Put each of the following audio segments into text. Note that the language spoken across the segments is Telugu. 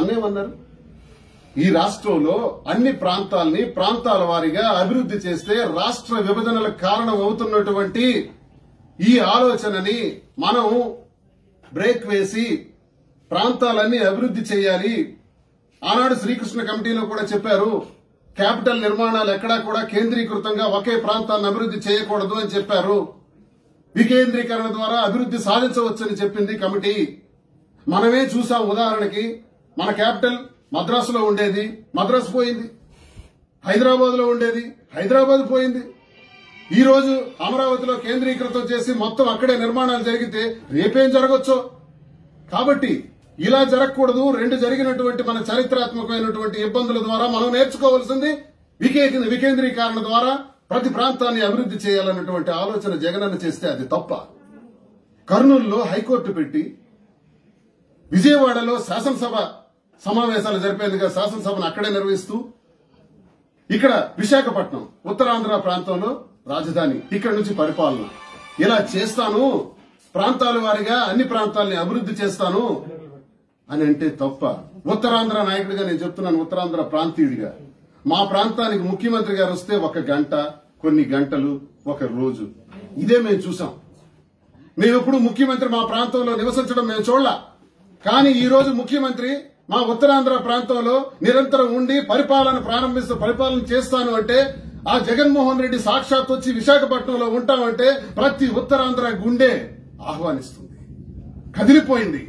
అన్నేమన్నారు? ఈ రాష్ట్రంలో అన్ని ప్రాంతాల్ని ప్రాంతాల వారీగా అభివృద్ధి చేస్తే రాష్ట్ర విభజనలకు కారణం అవుతున్నటువంటి ఈ ఆలోచనని మనం బ్రేక్ వేసి ప్రాంతాలన్నీ అభివృద్ధి చేయాలి. ఆనాడు శ్రీకృష్ణ కమిటీలో కూడా చెప్పారు క్యాపిటల్ నిర్మాణాలు ఎక్కడా కూడా కేంద్రీకృతంగా ఒకే ప్రాంతాన్ని అభివృద్ధి చేయకూడదు అని చెప్పారు. వికేంద్రీకరణ ద్వారా అభివృద్ధి సాధించవచ్చని చెప్పింది కమిటీ. మనమే చూసాం ఉదాహరణకి మన క్యాపిటల్ మద్రాసులో ఉండేది. మద్రాసు పోయింది. హైదరాబాద్లో ఉండేది. హైదరాబాద్ పోయింది. ఈ రోజు అమరావతిలో కేంద్రీకృతం చేసి మొత్తం అక్కడే నిర్మాణాలు జరిగితే రేపేం జరగొచ్చో? కాబట్టి ఇలా జరగకూడదు. రెండు జరిగినటువంటి మన చరిత్రాత్మకమైనటువంటి ఇబ్బందుల ద్వారా మనం నేర్చుకోవాల్సింది వికే వికేంద్రీకరణ ద్వారా ప్రతి ప్రాంతాన్ని అభివృద్ధి చేయాలన్నటువంటి ఆలోచన జగనన్న చేస్తే అది తప్ప. కర్నూలులో హైకోర్టు పెట్టి విజయవాడలో శాసనసభ సమావేశాలు జరిపేందుకు శాసనసభను అక్కడే నిర్వహిస్తూ ఇక్కడ విశాఖపట్నం ఉత్తరాంధ్ర ప్రాంతంలో రాజధాని ఇక్కడ నుంచి పరిపాలన. ఇలా చేస్తాను ప్రాంతాల వారిగా అన్ని ప్రాంతాలని అభివృద్ధి చేస్తాను అని అంటే తప్ప ఉత్తరాంధ్ర నాయకుడిగా నేను చెప్తున్నాను ఉత్తరాంధ్ర ప్రాంతీయుడిగా. మా ప్రాంతానికి ముఖ్యమంత్రి గారు వస్తే ఒక గంట కొన్ని గంటలు ఒక రోజు. ఇదే మేము చూసాం. మేము ఎప్పుడు ముఖ్యమంత్రి మా ప్రాంతంలో నివసించడం మేము చూడలా. కానీ ఈ రోజు ముఖ్యమంత్రి మా ఉత్తరాంధ్ర ప్రాంతంలో నిరంతరం ఉండి పరిపాలన ప్రారంభిస్తూ పరిపాలన చేస్తాను అంటే ఆ జగన్మోహన్ రెడ్డి సాక్షాత్ వచ్చి విశాఖపట్నంలో ఉంటామంటే ప్రతి ఉత్తరాంధ్ర గుండె ఆహ్వానిస్తుంది. కదిలిపోయింది.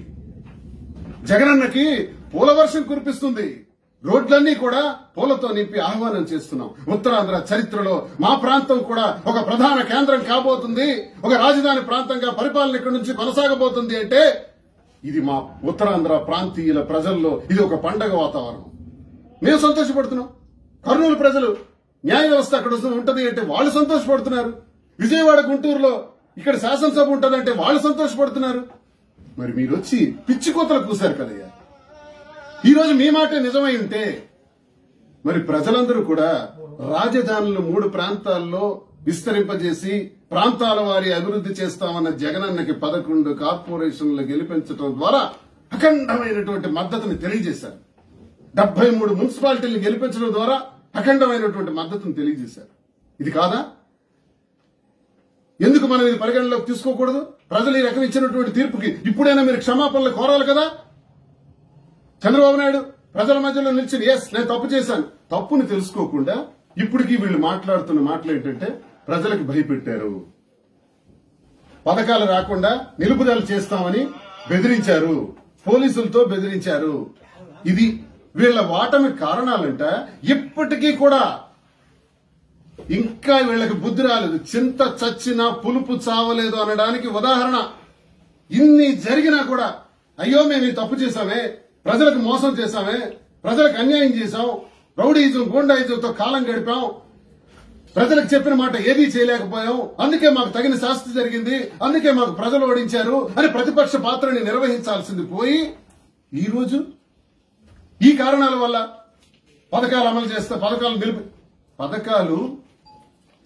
జగనన్నకి పూల వర్షం కురిపిస్తుంది. రోడ్లన్నీ కూడా పూలతో నింపి ఆహ్వానం చేస్తున్నాం. ఉత్తరాంధ్ర చరిత్రలో మా ప్రాంతం కూడా ఒక ప్రధాన కేంద్రం కాబోతుంది. ఒక రాజధాని ప్రాంతంగా పరిపాలన ఇక్కడి నుంచి కొనసాగబోతుంది అంటే ఇది మా ఉత్తరాంధ్ర ప్రాంతీయుల ప్రజల్లో ఇది ఒక పండగ వాతావరణం. మేము సంతోషపడుతున్నాం. కర్నూలు ప్రజలు న్యాయ వ్యవస్థ అక్కడ వస్తూ ఉంటది అంటే వాళ్ళు సంతోషపడుతున్నారు. విజయవాడ గుంటూరులో ఇక్కడ శాసనసభ ఉంటదంటే వాళ్ళు సంతోషపడుతున్నారు. మరి మీరు వచ్చి పిచ్చి కోతలు కూశారు కదయ్యా. ఈ రోజు మీ మాటే నిజమై ఉంటే మరి ప్రజలందరూ కూడా రాజధానులు మూడు ప్రాంతాల్లో విస్తరింపజేసి ప్రాంతాల వారి అభివృద్ధి చేస్తామన్న జగనన్నకి పదకొండు కార్పొరేషన్లు గెలిపించడం ద్వారా అఖండమైనటువంటి మద్దతుని తెలియజేశారు. డెబ్బై మూడు మున్సిపాలిటీలు గెలిపించడం ద్వారా అఖండమైనటువంటి మద్దతును తెలియజేశారు. ఇది కాదా? ఎందుకు మనం ఇది పరిగణలోకి తీసుకోకూడదు? ప్రజలు ఈ రకం ఇచ్చినటువంటి తీర్పుకి ఇప్పుడైనా మీరు క్షమాపణలు కోరాలి కదా? చంద్రబాబు నాయుడు ప్రజల మధ్యలో నిలిచి ఎస్ నేను తప్పు చేశాను. తప్పుని తెలుసుకోకుండా ఇప్పటికీ వీళ్ళు మాట్లాడుతున్న మాటలు ఏంటంటే ప్రజలకు భయపెట్టారు. పథకాలు రాకుండా నిలుపుదల చేస్తామని బెదిరించారు. పోలీసులతో బెదిరించారు. ఇది వీళ్ళ వాటమి కారణాలంట. ఇప్పటికీ కూడా ఇంకా వీళ్ళకి బుద్ధి రాలేదు. చింత చచ్చినా పులుపు చావలేదు అనడానికి ఉదాహరణ. ఇన్ని జరిగినా కూడా అయ్యో మేము ఈ తప్పు చేశామే ప్రజలకు మోసం చేశామే ప్రజలకు అన్యాయం చేశాం రౌడీజం గూండాయిజంతో కాలం గడిపాం ప్రజలకు చెప్పిన మాట ఏదీ చేయలేకపోయాం. అందుకే మాకు తగిన శాస్తి జరిగింది. అందుకే మాకు ప్రజలు ఓడించారు. అని ప్రతిపక్ష పాత్రని నిర్వహించాల్సింది పోయి ఈ రోజు ఈ కారణాల వల్ల పథకాలు అమలు చేస్తే పథకాలు నిలిపి పథకాలు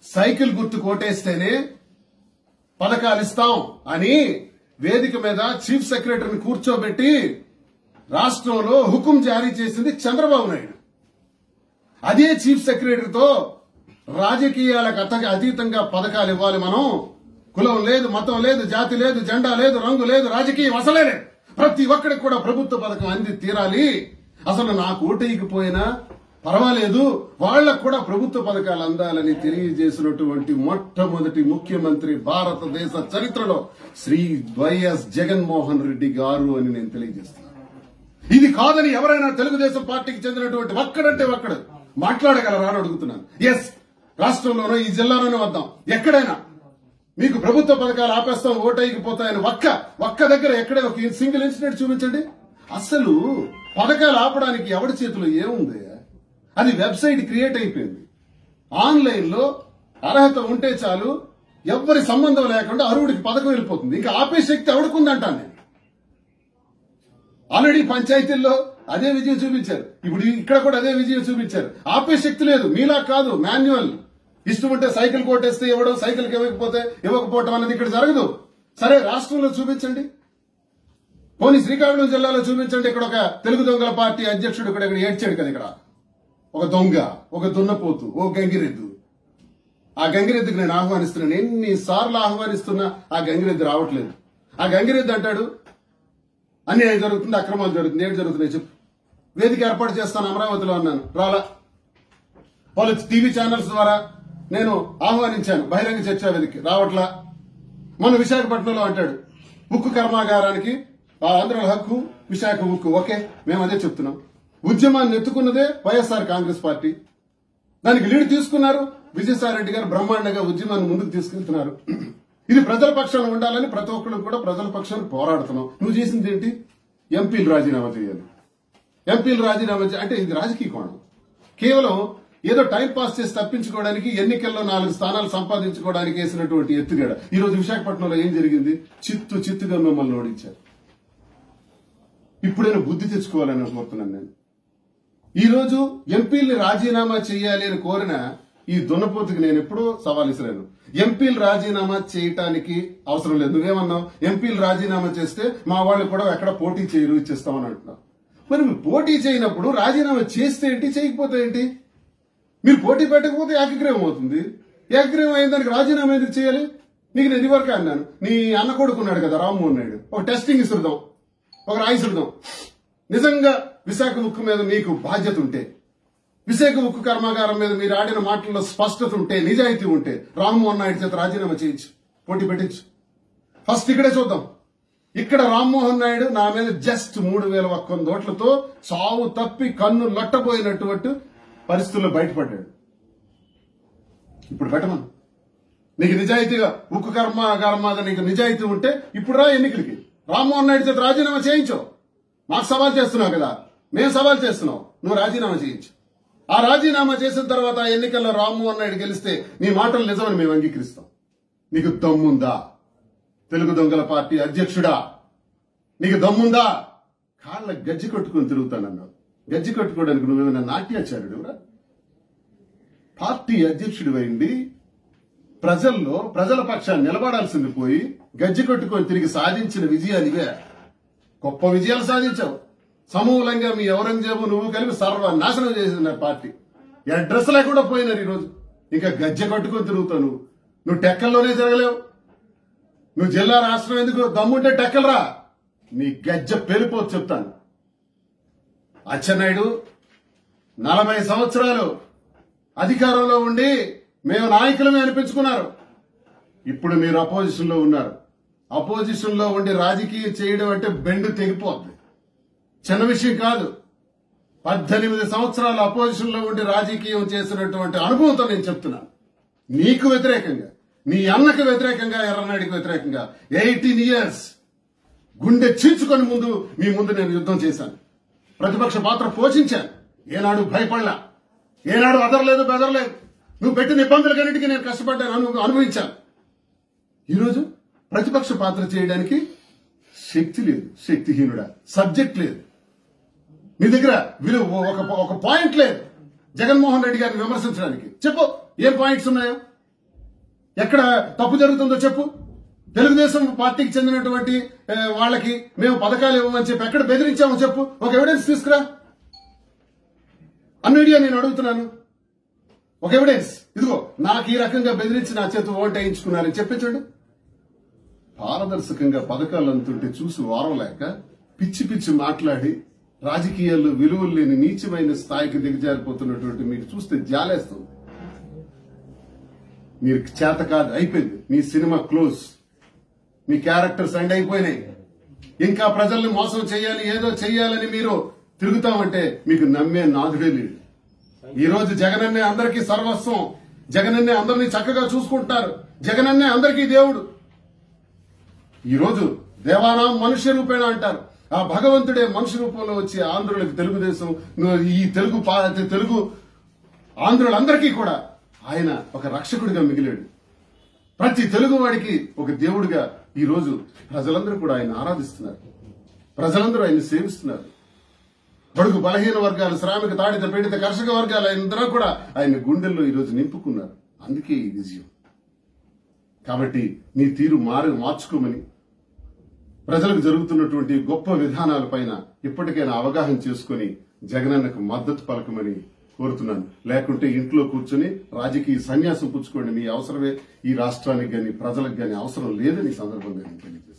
సైకిల్ గుర్తు కోటేస్తేనే పథకాలు ఇస్తాం అని వేదిక మీద చీఫ్ సెక్రటరీని కూర్చోబెట్టి రాష్ట్రంలో హుకుం జారీ చేసింది చంద్రబాబు నాయుడు. అదే చీఫ్ సెక్రటరీతో రాజకీయాలకు అత అతీతంగా పథకాలు ఇవ్వాలి మనం. కులం లేదు మతం లేదు జాతి లేదు జెండా లేదు రంగు లేదు రాజకీయం అసలే లేదు. ప్రతి ఒక్కడికి కూడా ప్రభుత్వ పథకం అంది తీరాలి. అసలు నాకు ఓటేయకపోయినా పర్వాలేదు. వాళ్ళకు కూడా ప్రభుత్వ పథకాలు అందాలని తెలియజేసినటువంటి మొట్టమొదటి ముఖ్యమంత్రి భారతదేశ చరిత్రలో శ్రీ వైఎస్ జగన్మోహన్ రెడ్డి గారు అని నేను తెలియజేస్తున్నాను. ఇది కాదని ఎవరైనా తెలుగుదేశం పార్టీకి చెందినటువంటి ఒక్కడంటే ఒక్కడు. మాట్లాడగలరా అని అడుగుతున్నాను. ఎస్ రాష్ట్రంలోనో ఈ జిల్లాలోనే వద్దాం. ఎక్కడైనా. మీకు ప్రభుత్వ పథకాలు ఆపేస్తాం ఓటైకిపోతాయని ఒక్క ఒక్క దగ్గర ఎక్కడే ఒక సింగిల్ ఇన్సిడెంట్ చూపించండి. అసలు పథకాలు ఆపడానికి ఎవరి చేతిలో ఏముంది? అది వెబ్సైట్ క్రియేట్ అయిపోయింది. ఆన్లైన్లో అర్హత ఉంటే చాలు ఎవరి సంబంధం లేకుండా అరువుడికి పథకం వెళ్ళిపోతుంది. ఇంకా ఆపే శక్తి ఎవడుకుందంటాను నేను. ఆల్రెడీ పంచాయతీల్లో అదే విజయం చూపించారు. ఇప్పుడు ఇక్కడ కూడా అదే విజయం చూపించారు. ఆపే శక్తి లేదు. మీలా కాదు మాన్యువల్. ఇష్టం ఉంటే సైకిల్ కొట్టేస్తే ఇవ్వడం సైకిల్కి ఇవ్వకపోతే ఇవ్వకపోవటం అనేది ఇక్కడ జరగదు. సరే రాష్ట్రంలో చూపించండి. పోనీ శ్రీకాకుళం జిల్లాలో చూపించండి. ఇక్కడ ఒక తెలుగు దొంగల పార్టీ అధ్యక్షుడు ఇక్కడ ఇక్కడ ఏడ్చాడు కదా ఇక్కడ. ఒక దొంగ ఒక దున్నపోతు ఓ గంగిరెద్దు. ఆ గంగిరెద్దుకు నేను ఆహ్వానిస్తున్నాను. ఎన్నిసార్లు ఆహ్వానిస్తున్నా ఆ గంగిరెద్దు రావట్లేదు. ఆ గంగిరెద్దు అంటాడు అన్యాయం జరుగుతుంది అక్రమాలు జరుగుతుంది. ఏం జరుగుతున్నాయి చెప్పు. వేదిక ఏర్పాటు చేస్తాను అమరావతిలో అన్నాను. రాలా. వాళ్ళు టీవీ ఛానల్స్ ద్వారా నేను ఆహ్వానించాను బహిరంగ చర్చా వేదిక. రావట్లా? మన విశాఖపట్నంలో అంటాడు ఉక్కు కర్మాగారానికి ఆ ఆంధ్రుల హక్కు విశాఖ ఉక్కు ఓకే మేము అదే చెప్తున్నాం. ఉద్యమాన్ని ఎత్తుకున్నదే వైఎస్ఆర్ కాంగ్రెస్ పార్టీ. దానికి లీడ్ తీసుకున్నారు విజయసాయి రెడ్డి గారు బ్రహ్మాండంగా ఉద్యమాన్ని ముందుకు తీసుకెళ్తున్నారు. ఇది ప్రజల పక్షాన ఉండాలని ప్రతి ఒక్కరు కూడా ప్రజల పక్షాన పోరాడుతున్నాం. నువ్వు చేసింది ఏంటి? ఎంపీలు రాజీనామా చేయాలి. ఎంపీలు రాజీనామా అంటే ఇది రాజకీయ కోణం. కేవలం ఏదో టైం పాస్ చేసి తప్పించుకోవడానికి ఎన్నికల్లో నాలుగు స్థానాలు సంపాదించుకోవడానికి వేసినటువంటి ఎత్తుగడ. ఈ రోజు విశాఖపట్నంలో ఏం జరిగింది? చిత్తు చిత్తుగా మిమ్మల్ని ఓడించారు. ఇప్పుడైనా బుద్ధి తెచ్చుకోవాలని కోరుతున్నాను నేను. ఈ రోజు ఎంపీల్ని రాజీనామా చేయాలి అని కోరిన ఈ దున్నపోతుకి నేను ఎప్పుడూ సవాల్ ఇసలేను ఎంపీలు రాజీనామా చేయటానికి అవసరం లేదు. నువ్వేమన్నావు? ఎంపీలు రాజీనామా చేస్తే మా వాళ్ళు కూడా ఎక్కడ పోటీ చేయరు ఇచ్చేస్తామని అంటున్నావు. మరి పోటీ చేయనప్పుడు రాజీనామా చేస్తే ఏంటి చేయకపోతే ఏంటి? మీరు పోటీ పెట్టకపోతే ఏకగ్రీవం అవుతుంది. ఏకగ్రీవం అయిన దానికి రాజీనామా ఎందుకు చేయాలి? నీకు నేను ఇదివరకే అన్నాను. నీ అన్న కొడుకున్నాడు కదా రామ్మోహన్ నాయుడు. ఒక టెస్టింగ్ ఇసురుదాం. ఒక రాయిసురుదాం నిజంగా విశాఖ ఉక్కు మీద మీకు బాధ్యత ఉంటే విశాఖ ఉక్కు కర్మాగారం మీద మీరు ఆడిన మాటల్లో స్పష్టత ఉంటే నిజాయితీ ఉంటే రామ్మోహన్ నాయుడు చేత రాజీనామా చేయించు. పోటీ పెట్టించు. ఫస్ట్ ఇక్కడే చూద్దాం. ఇక్కడ రామ్మోహన్ నాయుడు నా మీద జస్ట్ మూడు వేల ఒక్క వంద ఓట్లతో సావు తప్పి కన్ను లట్టబోయినటువంటి పరిస్థితుల్లో బయటపడ్డాడు. ఇప్పుడు పెట్టమను నీకు నిజాయితీగా ఉక్కు కర్మ మీద నీకు నిజాయితీ ఉంటే ఇప్పుడు రా ఎన్నికలకి. రామ్మోహన్ నాయుడు చేత రాజీనామా చేయించు. మాకు సవాల్ చేస్తున్నావు కదా. మేము సవాల్ చేస్తున్నావు నువ్వు రాజీనామా చేయించు. ఆ రాజీనామా చేసిన తర్వాత ఆ ఎన్నికల్లో రామ్మోహన్ నాయుడు గెలిస్తే నీ మాటలు నిజమని మేము అంగీకరిస్తాం. నీకు దమ్ముందా? తెలుగు దొంగల పార్టీ అధ్యక్షుడా? నీకు దమ్ముందా? కాళ్ళ గజ్జి కొట్టుకుని తిరుగుతానన్నావు గజ్జి కట్టుకోవడానికి నువ్వేమైనా నాట్యాచారుడు పార్టీ అధ్యక్షుడు అయింది ప్రజల్లో ప్రజల పక్షాన్ని నిలబడాల్సింది పోయి గజ్జి కట్టుకొని తిరిగి సాధించిన విజయాలు ఇవే గొప్ప విజయాలు సాధించావు. సమూలంగా మీ ఔరంగజేబు నువ్వు కలిపి సర్వనాశనం చేసిన పార్టీ. అడ్రస్ లేకుండా పోయినారు ఈరోజు. ఇంకా గజ్జె కట్టుకొని తిరుగుతావు నువ్వు. నువ్వు టెక్కల్లోనే తిరగలేవు. నువ్వు జిల్లా రాష్ట్రం ఎందుకు దమ్ముంటే టెక్కలరా? నీ గజ్జె పెరిపోతు చెప్తాను. అచ్చెన్నాయుడు నలభై సంవత్సరాలు అధికారంలో ఉండి మేము నాయకులమే అనిపించుకున్నారు. ఇప్పుడు మీరు అపోజిషన్లో ఉన్నారు. అపోజిషన్లో ఉండి రాజకీయం చేయడం అంటే బెండు తెగిపోద్ది. చిన్న విషయం కాదు. పద్దెనిమిది సంవత్సరాలు అపోజిషన్లో ఉండి రాజకీయం చేసినటువంటి అనుభవంతో నేను చెప్తున్నాను. నీకు వ్యతిరేకంగా నీ అన్నకు వ్యతిరేకంగా ఎర్రనాయుడికి వ్యతిరేకంగా ఎయిటీన్ ఇయర్స్ గుండె చీల్చుకొని ముందు మీ ముందు నేను యుద్ధం చేశాను. ప్రతిపక్ష పాత్ర పోషించాను ఏనాడు భయపడలా. ఏనాడు అదరలేదు బెదరలేదు. నువ్వు పెట్టిన ఇబ్బందులకన్నిటికీ నేను కష్టపడ్డాను అనుభవించాను ఈరోజు ప్రతిపక్ష పాత్ర చేయడానికి శక్తి లేదు శక్తిహీనుడా. సబ్జెక్ట్ లేదు. నీ దగ్గర విలువ ఒక ఒక పాయింట్ లేదు. జగన్మోహన్ రెడ్డి గారిని విమర్శించడానికి. చెప్పు ఏం పాయింట్స్ ఉన్నాయో? ఎక్కడ తప్పు జరుగుతుందో చెప్పు. తెలుగుదేశం పార్టీకి చెందినటువంటి వాళ్ళకి మేము పథకాలు ఇవ్వమని చెప్పి ఎక్కడ బెదిరించామో చెప్పు. ఒక ఎవిడెన్స్ తీసుకురా. అన్న మీడియా నేను అడుగుతున్నాను. ఒక ఎవిడెన్స్ ఇదిగో నాకు ఈ రకంగా బెదిరించి నా చేతి ఓటు వేయించుకున్నారని చెప్పించండి పారదర్శకంగా పథకాలు అంతుంటే చూసి వారం లేక పిచ్చి పిచ్చి మాట్లాడి రాజకీయాల్లో విలువలు లేని నీచమైన స్థాయికి దిగజారిపోతున్నటువంటి మీరు చూస్తే జాలేస్తుంది. మీరు చేత కాదు అయిపోయింది. మీ సినిమా క్లోజ్. మీ క్యారెక్టర్స్ ఎండ్ అయిపోయినాయి. ఇంకా ప్రజల్ని మోసం చేయాలి ఏదో చేయాలని మీరు తిరుగుతామంటే మీకు నమ్మే నాథుడే లేడు ఈ రోజు జగనన్నే అందరికీ సర్వస్వం జగనన్నే అందరినీ చక్కగా చూసుకుంటారు జగనన్నే అందరికీ దేవుడు. ఈరోజు రోజు దేవానాం మనుష్య రూపేణ అంటారు. ఆ భగవంతుడే మనిషి రూపంలో వచ్చి ఆంధ్రులకు తెలుగుదేశం ఈ తెలుగు తెలుగు ఆంధ్రులందరికీ కూడా ఆయన ఒక రక్షకుడిగా మిగిలాడు. ప్రతి తెలుగువాడికి ఒక దేవుడిగా ఈ రోజు ప్రజలందరూ కూడా ఆయన ఆరాధిస్తున్నారు. ప్రజలందరూ ఆయన సేవిస్తున్నారు. బడుగు బలహీన వర్గాలు శ్రామిక తాడిత పీడిత కర్షక వర్గాలు అందరూ కూడా ఆయన గుండెల్లో ఈ రోజు నింపుకున్నారు. అందుకే ఈ విజయం. కాబట్టి నీ తీరు మారు మార్చుకోమని ప్రజలకు జరుగుతున్నటువంటి గొప్ప విధానాలపైన ఇప్పటికైనా అవగాహన చేసుకుని జగనన్నకు మద్దతు పలకమని కోరుతున్నాను. లేకుంటే ఇంట్లో కూర్చొని రాజకీయ సన్యాసం పుచ్చుకోండి. మీ అవసరమే ఈ రాష్ట్రానికి గాని ప్రజలకు గాని అవసరం లేదని ఈ సందర్భంగా నేను తెలియజేస్తాను